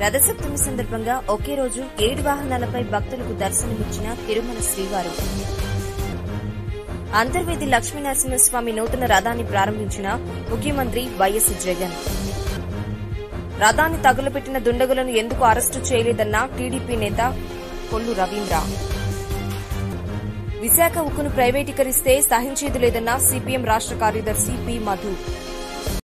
రథసప్తమి సందర్భంగా ఒకే రోజు ఏడు వాహనాలపై భక్తులకు దర్శనమిచ్చిన తిరుమల శ్రీవారు. అంతర్వేది లక్ష్మీనరసింహస్వామి నూతన రథాన్ని ప్రారంభించిన ముఖ్యమంత్రి వైఎస్ జగన్. రథాన్ని తగులబెట్టిన దుండగులను ఎందుకు అరెస్టు చేయలేదన్న టీడీపీ నేత కొల్లు రవీంద్ర. విశాఖ ఉక్కును ప్రైవేటీకరిస్తే సహించేది లేదన్న సిపిఎం రాష్ట్ర కార్యదర్శి పి మధు.